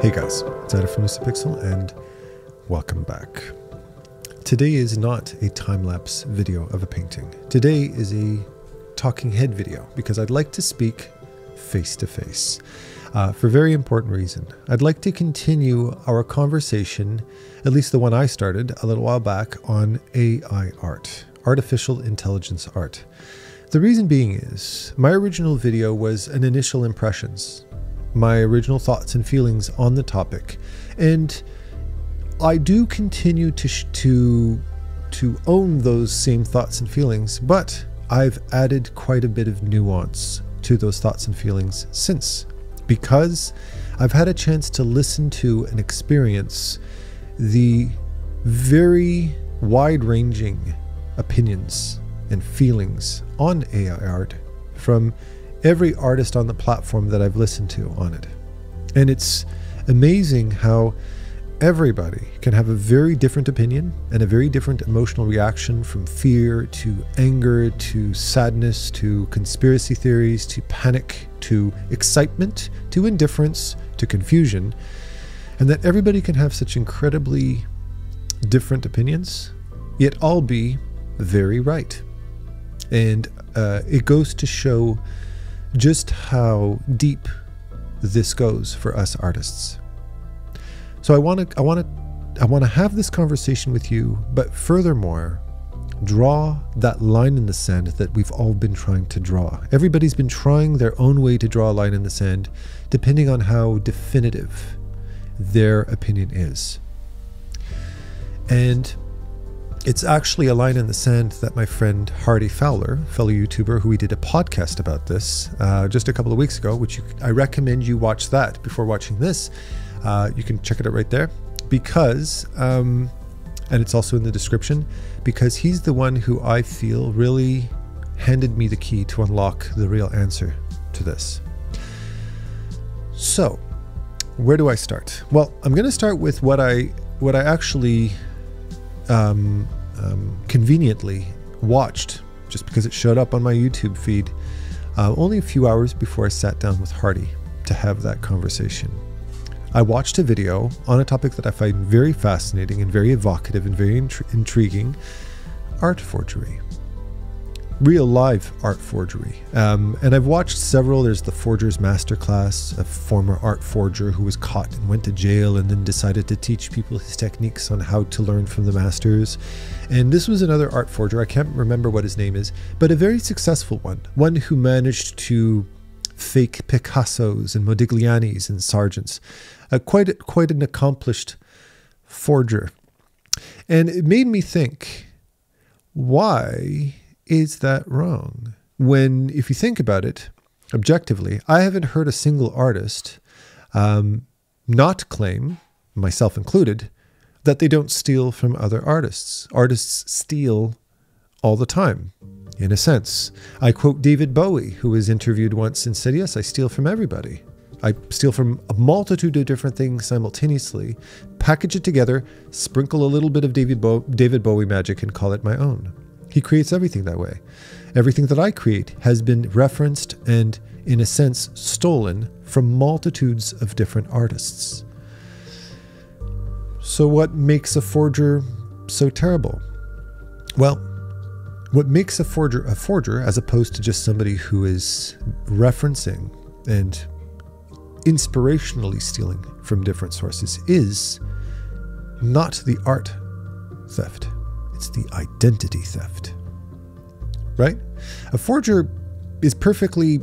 Hey guys, it's Adam from LucidPixul and welcome back. Today is not a time lapse video of a painting. Today is a talking head video because I'd like to speak face to face uh, for a very important reason. I'd like to continue our conversation, at least the one I started a little while back, on AI art, artificial intelligence art. The reason being is my original video was an initial impressions, my original thoughts and feelings on the topic, and I do continue to to to own those same thoughts and feelings, but I've added quite a bit of nuance to those thoughts and feelings since because I've had a chance to listen to and experience the very wide ranging opinions and feelings on AI art from every artist on the platform that I've listened to on it. And it's amazing how everybody can have a very different opinion and a very different emotional reaction from fear to anger to sadness to conspiracy theories to panic to excitement to indifference to confusion. And that everybody can have such incredibly different opinions, yet all be very right. And uh, it goes to show just how deep this goes for us artists. So I want to I want to I want to have this conversation with you, but furthermore, draw that line in the sand that we've all been trying to draw. Everybody's been trying their own way to draw a line in the sand, depending on how definitive their opinion is. And it's actually a line in the sand that my friend Hardy Fowler, fellow YouTuber, who we did a podcast about this uh, just a couple of weeks ago, which you, I recommend you watch that before watching this. Uh, you can check it out right there because, um, and it's also in the description, because he's the one who I feel really handed me the key to unlock the real answer to this. So, where do I start? Well, I'm going to start with what I what I actually um, um, conveniently watched, just because it showed up on my YouTube feed, uh, only a few hours before I sat down with Hardy to have that conversation. I watched a video on a topic that I find very fascinating and very evocative and very intri- intriguing art forgery. Real live art forgery. Um, and I've watched several. There's the Forger's Masterclass, a former art forger who was caught and went to jail and then decided to teach people his techniques on how to learn from the masters. And this was another art forger. I can't remember what his name is, but a very successful one. One who managed to fake Picassos and Modiglianis and Sargents. Uh, quite quite an accomplished forger, and it made me think, why is that wrong? When, if you think about it objectively, I haven't heard a single artist um, not claim, myself included, that they don't steal from other artists. Artists steal all the time in a sense. I quote David Bowie, who was interviewed once and said, Yes, I steal from everybody. I steal from a multitude of different things simultaneously, package it together, sprinkle a little bit of David, Bo- David Bowie magic, and call it my own. He creates everything that way. Everything that I create has been referenced and, in a sense, stolen from multitudes of different artists. So, what makes a forger so terrible? Well, what makes a forger a forger as opposed to just somebody who is referencing and inspirationally stealing from different sources is not the art theft, it's the identity theft. Right? A forger is perfectly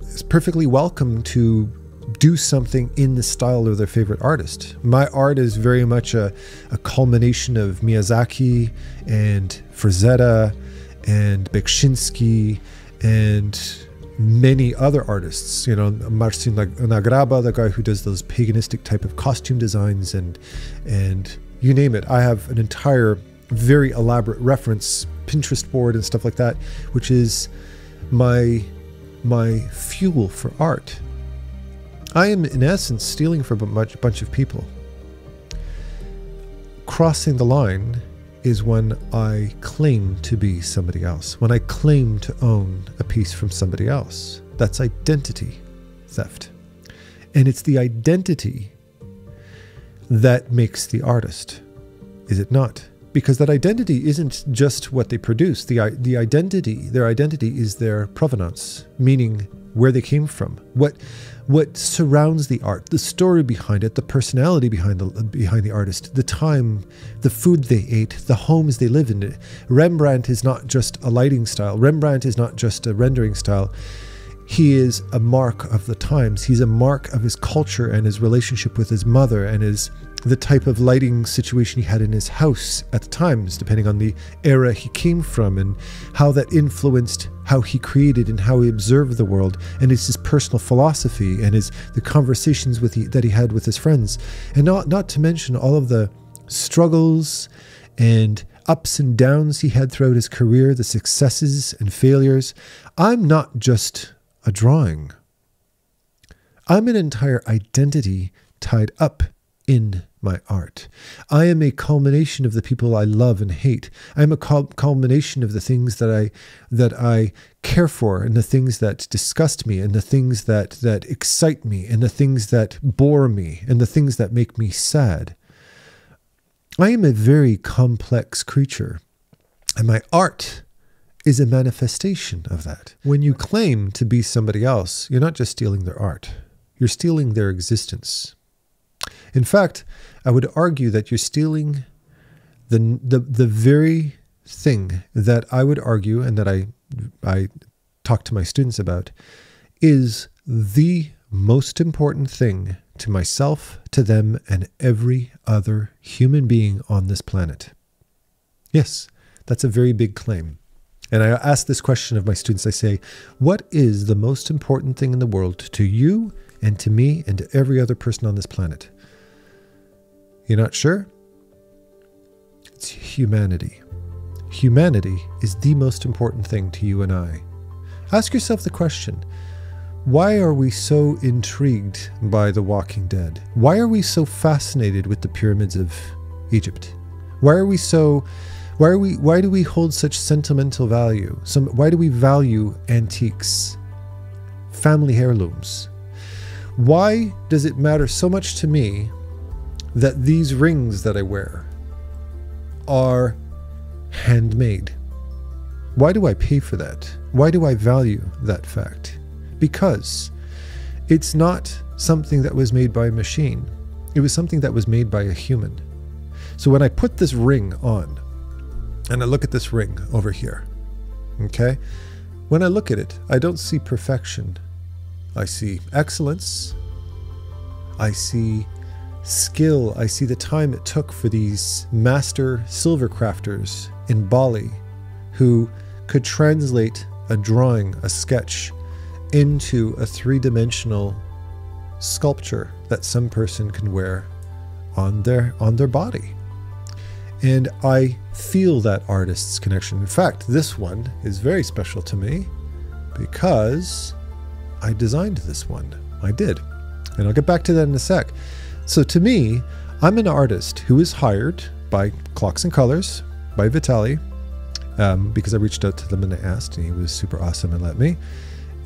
is perfectly welcome to do something in the style of their favorite artist. My art is very much a, a culmination of Miyazaki and Frazetta and Beksinski and many other artists. You know, Marcin Nagraba, the guy who does those paganistic type of costume designs, and and you name it. I have an entire, very elaborate reference Pinterest board and stuff like that, which is my my fuel for art. I am in essence stealing from a bunch of people. Crossing the line is when I claim to be somebody else, when I claim to own a piece from somebody else. That's identity theft. And it's the identity that makes the artist, is it not? Because that identity isn't just what they produce. The, the identity, their identity is their provenance, meaning where they came from, what what surrounds the art, the story behind it, the personality behind the behind the artist, the time, the food they ate, the homes they live in. Rembrandt is not just a lighting style. Rembrandt is not just a rendering style. He is a mark of the times. He's a mark of his culture and his relationship with his mother and his the type of lighting situation he had in his house at the times, depending on the era he came from and how that influenced how he created and how he observed the world, and it's his personal philosophy and his the conversations with he, that he had with his friends, and not not to mention all of the struggles and ups and downs he had throughout his career, the successes and failures. I'm not just a drawing. I'm an entire identity tied up in my art. I am a culmination of the people I love and hate. I am a culmination of the things that I that I care for and the things that disgust me and the things that that excite me and the things that bore me and the things that make me sad. I am a very complex creature. And my art is a manifestation of that. When you claim to be somebody else, you're not just stealing their art. You're stealing their existence. In fact, I would argue that you're stealing the, the, the very thing that I would argue and that I, I talk to my students about is the most important thing to myself, to them, and every other human being on this planet. Yes, that's a very big claim. And I ask this question of my students I say, What is the most important thing in the world to you and to me and to every other person on this planet? You're not sure? It's humanity. Humanity is the most important thing to you and I. Ask yourself the question why are we so intrigued by The Walking Dead? Why are we so fascinated with the pyramids of Egypt? Why are we so why are we why do we hold such sentimental value? Some why do we value antiques? Family heirlooms? Why does it matter so much to me that these rings that I wear are handmade. Why do I pay for that? Why do I value that fact? Because it's not something that was made by a machine. It was something that was made by a human. So when I put this ring on, and I look at this ring over here, okay? When I look at it, I don't see perfection. I see excellence. I see skill, I see the time it took for these master silver crafters in Bali who could translate a drawing, a sketch, into a three dimensional sculpture that some person can wear on their on their body. And I feel that artist's connection. In fact, this one is very special to me because I designed this one. I did. And I'll get back to that in a sec. So to me, I'm an artist who is hired by Clocks and Colours, by Vitaly, um, because I reached out to them and I asked, and he was super awesome and let me.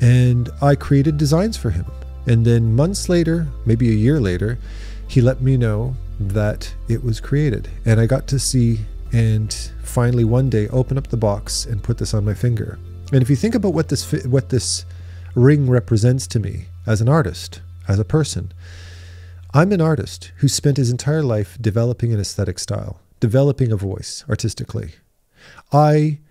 And I created designs for him. And then months later, maybe a year later, he let me know that it was created. And I got to see and finally one day open up the box and put this on my finger. And if you think about what this what this ring represents to me as an artist, as a person, I'm an artist who spent his entire life developing an aesthetic style, developing a voice artistically. I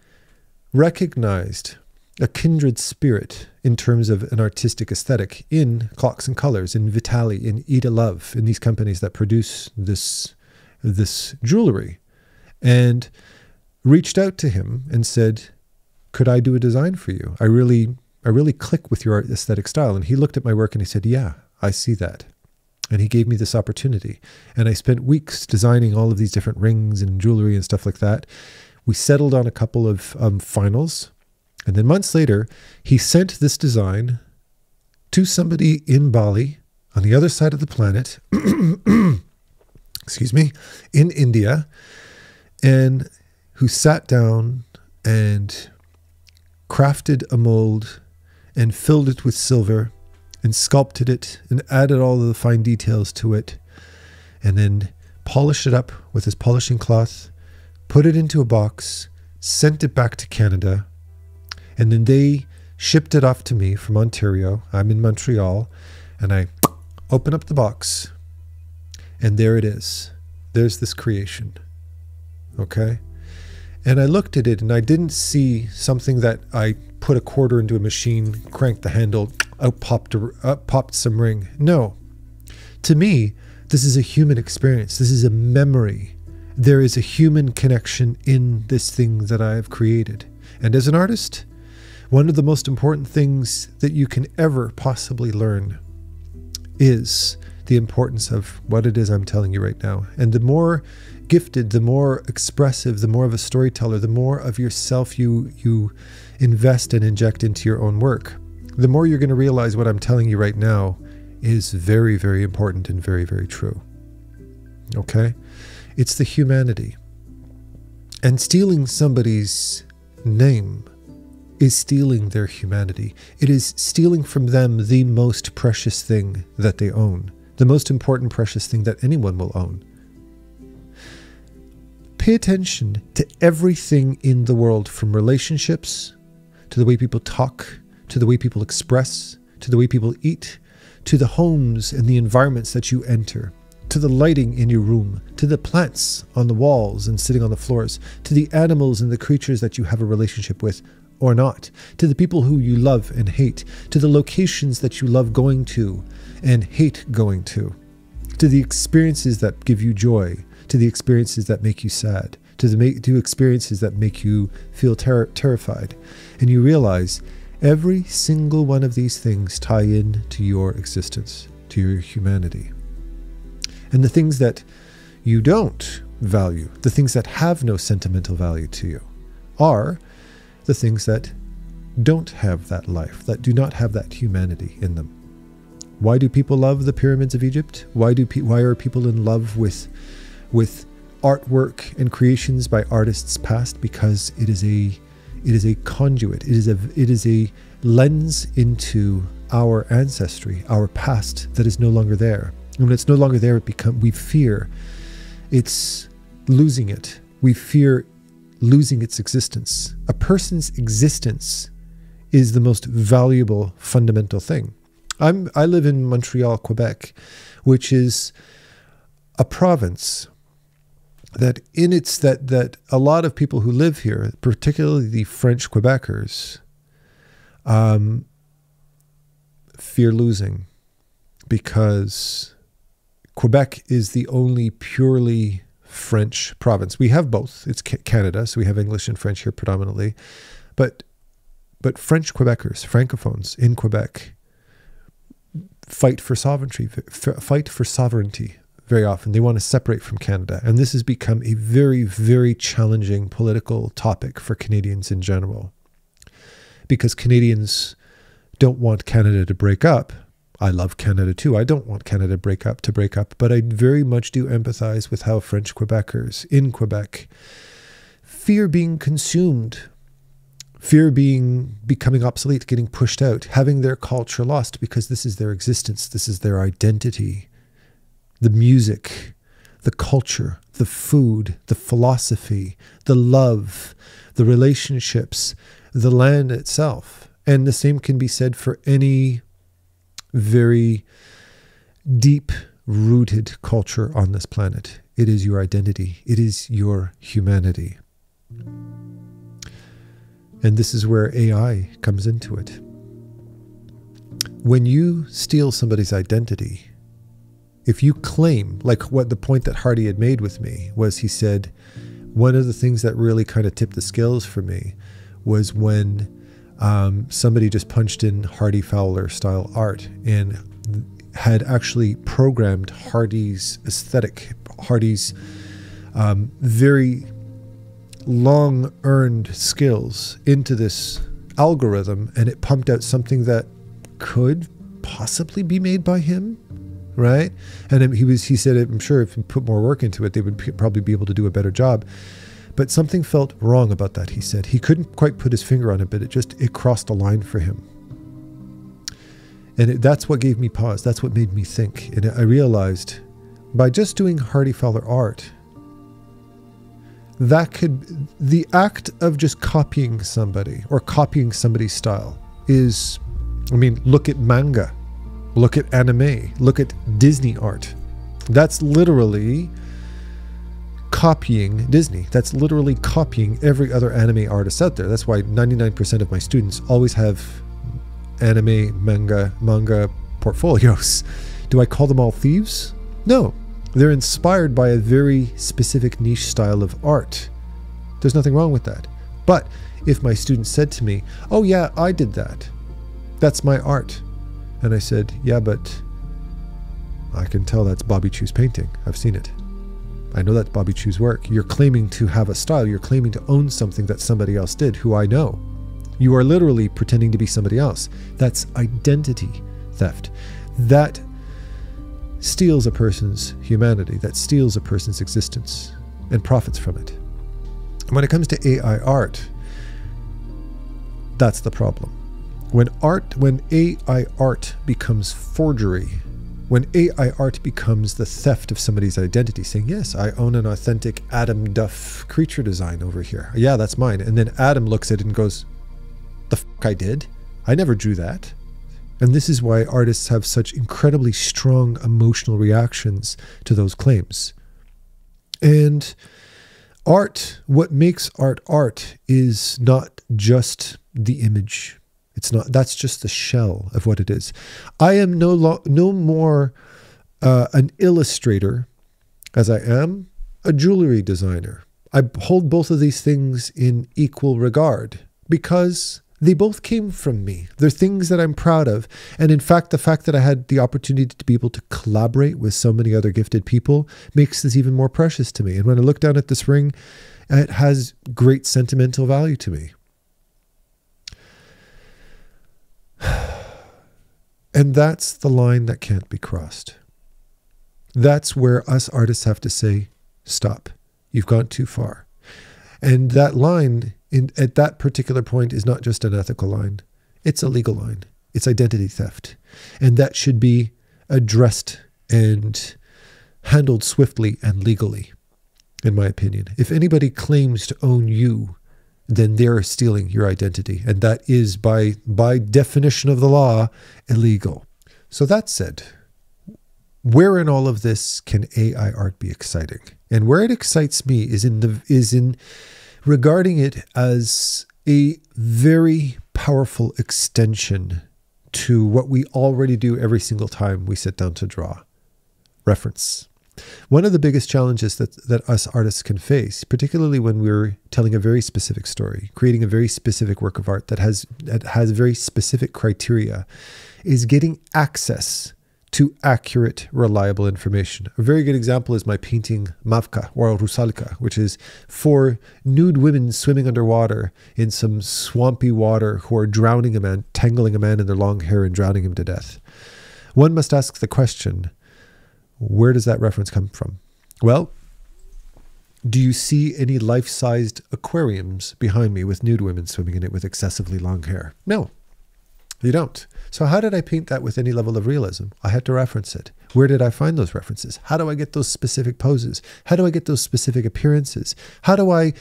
recognized a kindred spirit in terms of an artistic aesthetic in Clocks and Colours, in Vitaly, in Etah Love, in these companies that produce this, this jewelry, and reached out to him and said, Could I do a design for you? I really, I really click with your aesthetic style. And he looked at my work and he said, Yeah, I see that. And he gave me this opportunity. And I spent weeks designing all of these different rings and jewelry and stuff like that. We settled on a couple of um, finals. And then months later, he sent this design to somebody in Bali on the other side of the planet, excuse me, in India, and who sat down and crafted a mold and filled it with silver and sculpted it and added all of the fine details to it and then polished it up with his polishing cloth, put it into a box, sent it back to Canada, and then they shipped it off to me from Ontario. I'm in Montreal, and I open up the box, and there it is. There's this creation. Okay? And I looked at it and I didn't see something that I put a quarter into a machine, cranked the handle, out popped, up popped some ring. No. To me, this is a human experience. This is a memory. There is a human connection in this thing that I have created. And as an artist, one of the most important things that you can ever possibly learn is the importance of what it is I'm telling you right now. And the more gifted, the more expressive, the more of a storyteller, the more of yourself you you invest and inject into your own work, the more you're going to realize what I'm telling you right now is very, very important and very, very true. Okay? It's the humanity. And stealing somebody's name is stealing their humanity. It is stealing from them the most precious thing that they own, the most important precious thing that anyone will own. Pay attention to everything in the world from relationships to the way people talk, to the way people express, to the way people eat, to the homes and the environments that you enter, to the lighting in your room, to the plants on the walls and sitting on the floors, to the animals and the creatures that you have a relationship with or not, to the people who you love and hate, to the locations that you love going to and hate going to, to the experiences that give you joy, to the experiences that make you sad, to the to experiences that make you feel ter- terrified. And you realize every single one of these things tie in to your existence, to your humanity. And the things that you don't value, the things that have no sentimental value to you, are the things that don't have that life, that do not have that humanity in them. Why do people love the pyramids of Egypt? Why do why are people in love with with artwork and creations by artists past? Because it is a it is a conduit. It is a it is a lens into our ancestry, our past that is no longer there. And when it's no longer there, it become we fear it's losing it. We fear losing its existence. A person's existence is the most valuable fundamental thing. I'm I live in Montreal, Quebec, which is a province that in its that that a lot of people who live here, particularly the French Quebecers, um, fear losing because Quebec is the only purely French province. We have both. It's Canada, so we have English and French here predominantly, but but French Quebecers, francophones in Quebec, fight for sovereignty. Fight for sovereignty very often. They want to separate from Canada, and this has become a very very challenging political topic for Canadians in general, because Canadians don't want Canada to break up I love Canada too. I don't want Canada break up to break up, but I very much do empathize with how French Quebecers in Quebec fear being consumed, fear being becoming obsolete, getting pushed out, having their culture lost because this is their existence, this is their identity. The music, the culture, the food, the philosophy, the love, the relationships, the land itself. And the same can be said for any very deep rooted culture on this planet. It is your identity, it is your humanity. And this is where AI comes into it. When you steal somebody's identity, if you claim, like what the point that Hardy had made with me was he said, one of the things that really kind of tipped the scales for me was when um, somebody just punched in Hardy Fowler style art and had actually programmed Hardy's aesthetic, Hardy's um, very long earned skills into this algorithm, and it pumped out something that could possibly be made by him right and he was he said i'm sure if you put more work into it they would probably be able to do a better job but something felt wrong about that, he said. He couldn't quite put his finger on it, but it just it crossed a line for him. And it, that's what gave me pause. That's what made me think. And I realized by just doing Hardy Fowler art, that could, the act of just copying somebody or copying somebody's style is, I mean, look at manga, look at anime, look at Disney art. That's literally copying Disney. That's literally copying every other anime artist out there. That's why 99% of my students always have anime, manga, manga portfolios. Do I call them all thieves? No. They're inspired by a very specific niche style of art. There's nothing wrong with that. But if my student said to me, Oh, yeah, I did that. That's my art. And I said, Yeah, but I can tell that's Bobby Chiu's painting. I've seen it. I know that's Bobby Chiu's work. You're claiming to have a style. You're claiming to own something that somebody else did, who I know. You are literally pretending to be somebody else. That's identity theft. That steals a person's humanity, that steals a person's existence and profits from it. And when it comes to AI art, that's the problem. When art, when AI art becomes forgery, when AI art becomes the theft of somebody's identity, saying, Yes, I own an authentic Adam Duff creature design over here. Yeah, that's mine. And then Adam looks at it and goes, The fuck I did? I never drew that. And this is why artists have such incredibly strong emotional reactions to those claims. And art, what makes art art, is not just the image it's not. That's just the shell of what it is. I am no lo- no more uh, an illustrator as I am a jewelry designer. I hold both of these things in equal regard because they both came from me. They're things that I'm proud of. And in fact, the fact that I had the opportunity to be able to collaborate with so many other gifted people makes this even more precious to me. And when I look down at this ring, it has great sentimental value to me. And that's the line that can't be crossed. That's where us artists have to say, stop. You've gone too far. And that line in, at that particular point is not just an ethical line, it's a legal line. It's identity theft. And that should be addressed and handled swiftly and legally, in my opinion. If anybody claims to own you, then they're stealing your identity. And that is, by, by definition of the law, illegal. So that said, where in all of this can AI art be exciting? And where it excites me is in the is in regarding it as a very powerful extension to what we already do every single time we sit down to draw. Reference. One of the biggest challenges that, that us artists can face, particularly when we're telling a very specific story, creating a very specific work of art that has that has very specific criteria, is getting access to accurate, reliable information. A very good example is my painting Mavka or Rusalka, which is four nude women swimming underwater in some swampy water who are drowning a man, tangling a man in their long hair and drowning him to death. One must ask the question where does that reference come from? Well, do you see any life sized aquariums behind me with nude women swimming in it with excessively long hair? No, you don't. So, how did I paint that with any level of realism? I had to reference it. Where did I find those references? How do I get those specific poses? How do I get those specific appearances? How do I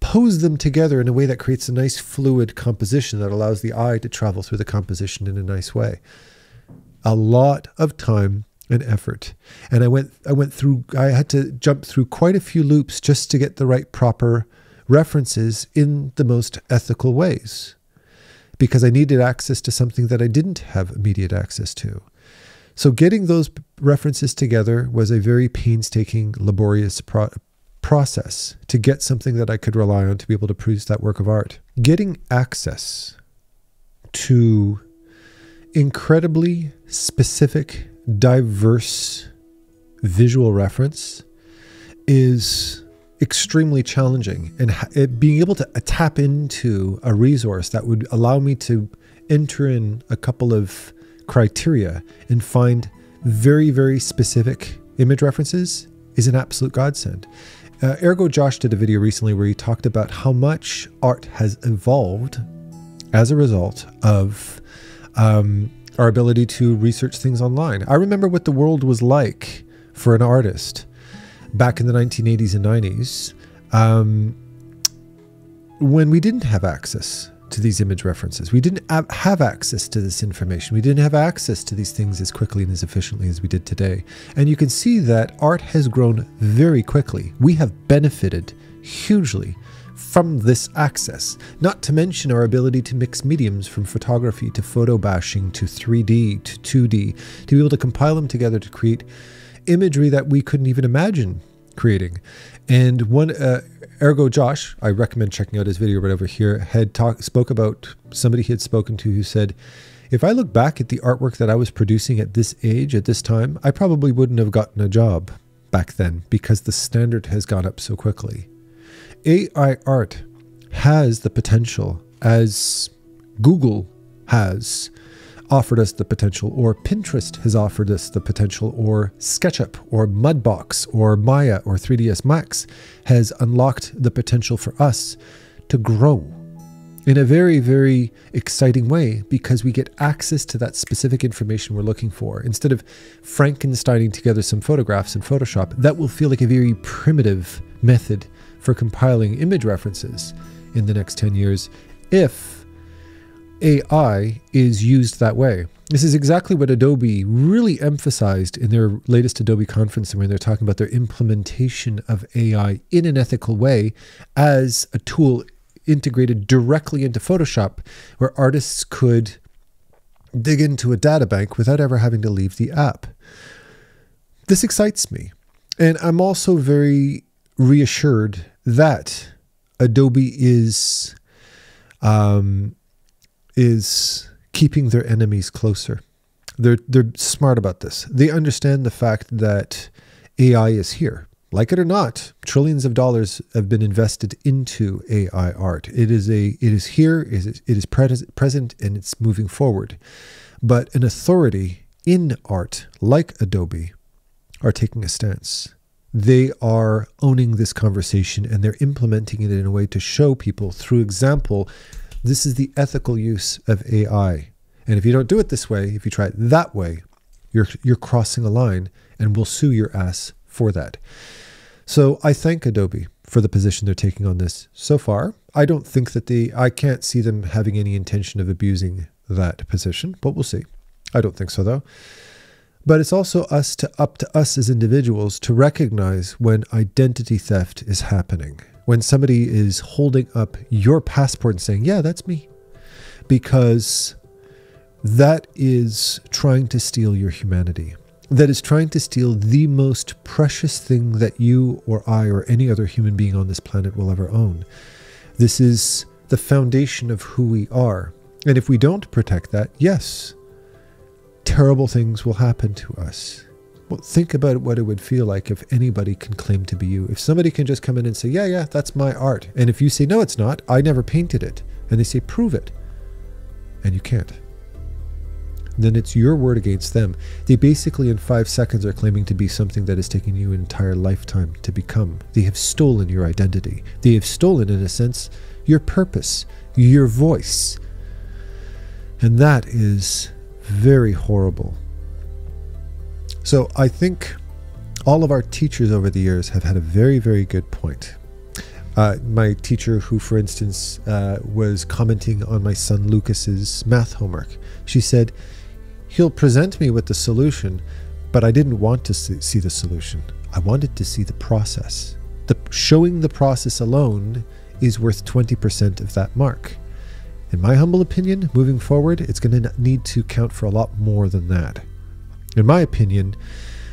pose them together in a way that creates a nice fluid composition that allows the eye to travel through the composition in a nice way? A lot of time and effort. And I went I went through I had to jump through quite a few loops just to get the right proper references in the most ethical ways. Because I needed access to something that I didn't have immediate access to. So getting those references together was a very painstaking, laborious pro- process to get something that I could rely on to be able to produce that work of art. Getting access to incredibly specific diverse visual reference is extremely challenging. And it, being able to tap into a resource that would allow me to enter in a couple of criteria and find very very specific image references is an absolute godsend. Uh, ergo josh did a video recently where he talked about how much art has evolved as a result of um, our ability to research things online. I remember what the world was like for an artist back in the 1980s and 90s um, when we didn't have access to these image references. We didn't have access to this information. We didn't have access to these things as quickly and as efficiently as we did today. And you can see that art has grown very quickly. We have benefited hugely from this access, not to mention our ability to mix mediums from photography to photo bashing to 3D to 2D, to be able to compile them together to create imagery that we couldn't even imagine creating. And one uh, Ergo Josh, I recommend checking out his video right over here, had talk spoke about somebody he had spoken to who said, if I look back at the artwork that I was producing at this age, at this time, I probably wouldn't have gotten a job back then because the standard has gone up so quickly. AI art has the potential, as Google has, offered us the potential, or Pinterest has offered us the potential, or SketchUp, or Mudbox, or Maya, or 3ds Max has unlocked the potential for us to grow in a very, very exciting way because we get access to that specific information we're looking for. Instead of Frankensteining together some photographs in Photoshop, that will feel like a very primitive method for compiling image references in the next 10 years if AI is used that way. This is exactly what Adobe really emphasized in their latest Adobe conference when they're talking about their implementation of AI in an ethical way as a tool integrated directly into Photoshop, where artists could dig into a data bank without ever having to leave the app. This excites me. And I'm also very reassured that Adobe is um, is keeping their enemies closer. They're they're smart about this. They understand the fact that AI is here. Like it or not, trillions of dollars have been invested into AI art. It is a it is here, it is, it is present and it's moving forward. But an authority in art like Adobe are taking a stance. They are owning this conversation and they're implementing it in a way to show people through example this is the ethical use of AI. And if you don't do it this way, if you try it that way, you're you're crossing a line and we'll sue your ass for that. So I thank Adobe for the position they're taking on this so far. I don't think that the I can't see them having any intention of abusing that position, but we'll see. I don't think so though. But it's also us to up to us as individuals to recognize when identity theft is happening when somebody is holding up your passport and saying, Yeah, that's me. Because that is trying to steal your humanity. That is trying to steal the most precious thing that you or I or any other human being on this planet will ever own. This is the foundation of who we are. And if we don't protect that, yes, terrible things will happen to us. Well, think about what it would feel like if anybody can claim to be you. If somebody can just come in and say, yeah, yeah, that's my art. And if you say, no, it's not, I never painted it. And they say, prove it. And you can't. Then it's your word against them. They basically, in five seconds, are claiming to be something that has taken you an entire lifetime to become. They have stolen your identity. They have stolen, in a sense, your purpose, your voice. And that is very horrible. So I think all of our teachers over the years have had a very, very good point. Uh, my teacher, who, for instance, uh, was commenting on my son Lucas's math homework, she said, He'll present me with the solution, but I didn't want to see, the solution. I wanted to see the process. The, showing the process alone is worth 20% of that mark. In my humble opinion, moving forward, it's going to need to count for a lot more than that. In my opinion,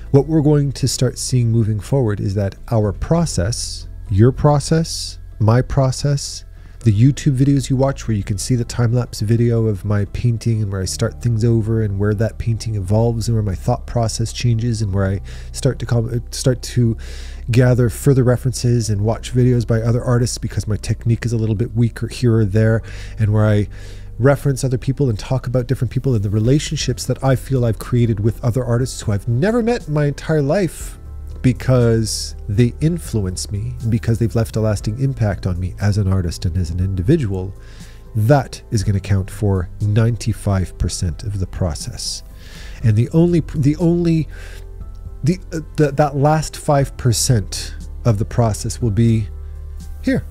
what we're going to start seeing moving forward is that our process, your process, my process, the YouTube videos you watch where you can see the time lapse video of my painting and where I start things over and where that painting evolves and where my thought process changes and where I start to start to gather further references and watch videos by other artists because my technique is a little bit weaker here or there and where I reference other people and talk about different people and the relationships that I feel I've created with other artists who I've never met in my entire life because they influence me, because they've left a lasting impact on me as an artist and as an individual, that is going to count for 95% of the process. And the only the only the, uh, the that last 5% of the process will be here.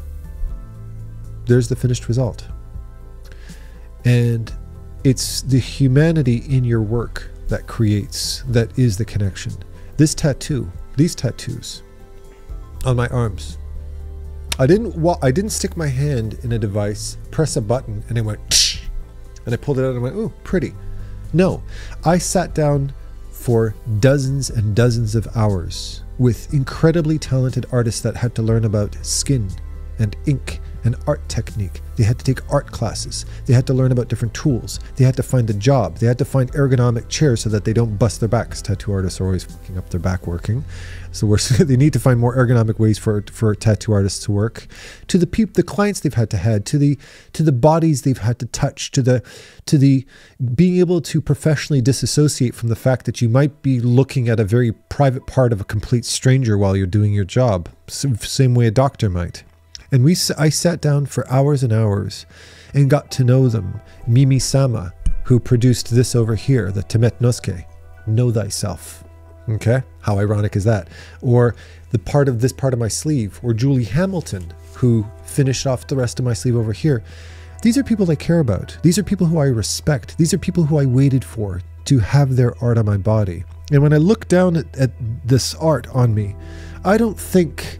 There's the finished result. And it's the humanity in your work that creates, that is the connection. This tattoo, these tattoos on my arms. I didn't wa- I didn't stick my hand in a device, press a button, and it went, Tsh! and I pulled it out and went, ooh, pretty. No, I sat down for dozens and dozens of hours with incredibly talented artists that had to learn about skin and ink and art technique. They had to take art classes. They had to learn about different tools. They had to find a job. They had to find ergonomic chairs so that they don't bust their backs. Tattoo artists are always fucking up their back working. So they need to find more ergonomic ways for for tattoo artists to work. To the people, the clients they've had to head, to the to the bodies they've had to touch, to the to the being able to professionally disassociate from the fact that you might be looking at a very private part of a complete stranger while you're doing your job. Same way a doctor might and we, I sat down for hours and hours and got to know them. Mimi Sama, who produced this over here, the Temet Nosce, Know Thyself. Okay, how ironic is that? Or the part of this part of my sleeve, or Julie Hamilton, who finished off the rest of my sleeve over here. These are people I care about. These are people who I respect. These are people who I waited for to have their art on my body. And when I look down at, at this art on me, I don't think,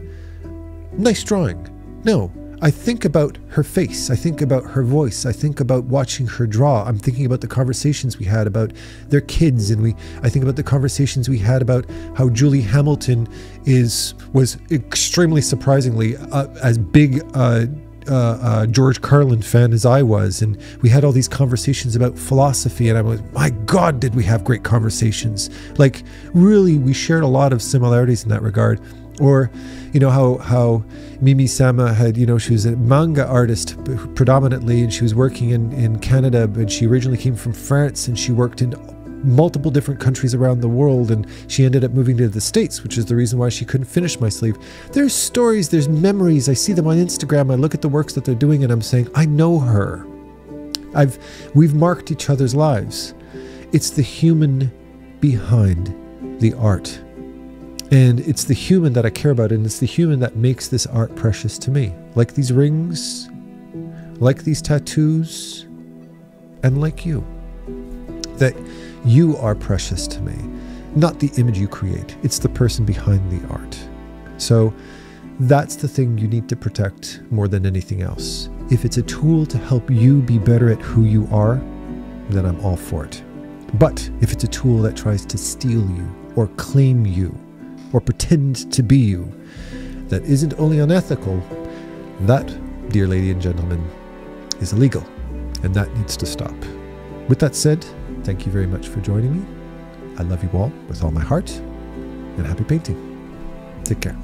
nice drawing. No, I think about her face. I think about her voice. I think about watching her draw. I'm thinking about the conversations we had about their kids, and we. I think about the conversations we had about how Julie Hamilton is was extremely surprisingly uh, as big. Uh, uh, uh, George Carlin fan as I was, and we had all these conversations about philosophy, and I was, my God, did we have great conversations? Like, really, we shared a lot of similarities in that regard. Or, you know, how, how Mimi Sama had, you know, she was a manga artist predominantly, and she was working in, in Canada, but she originally came from France and she worked in multiple different countries around the world and she ended up moving to the states which is the reason why she couldn't finish my sleeve. There's stories there's memories. I see them on instagram. I look at the works that they're doing and i'm saying i know her. I've we've marked each other's lives. It's the human behind the art and it's the human that I care about, and it's the human that makes this art precious to me. Like these rings, like these tattoos, and like you. That you are precious to me. Not the image you create, it's the person behind the art. So that's the thing you need to protect more than anything else. If it's a tool to help you be better at who you are, then I'm all for it. But if it's a tool that tries to steal you or claim you, or pretend to be you that isn't only unethical, that, dear lady and gentlemen, is illegal, and that needs to stop. With that said, thank you very much for joining me. I love you all with all my heart, and happy painting. Take care.